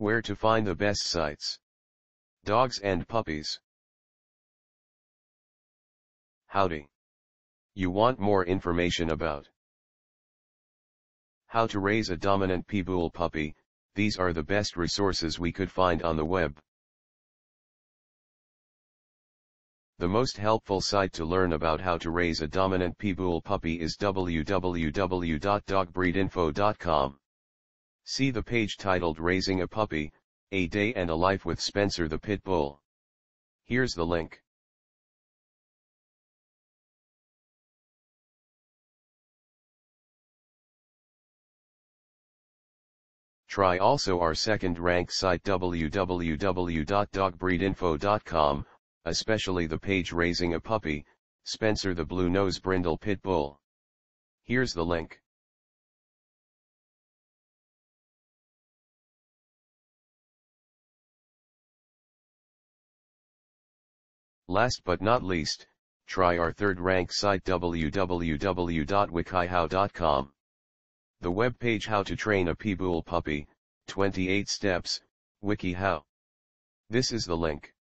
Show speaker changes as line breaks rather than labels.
Where to find the best sites. Dogs and puppies. Howdy. You want more information about how to raise a dominant Pitbull puppy, these are the best resources we could find on the web. The most helpful site to learn about how to raise a dominant Pitbull puppy is www.dogbreedinfo.com. See the page titled Raising a Puppy, A Day and a Life with Spencer the Pit Bull. Here's the link. Try also our second rank site www.dogbreedinfo.com, especially the page Raising a Puppy, Spencer the Blue Nose Brindle Pit Bull. Here's the link. Last but not least, try our third rank site www.wikihow.com. The web page How to Train a Pitbull Puppy, 28 Steps, WikiHow. This is the link.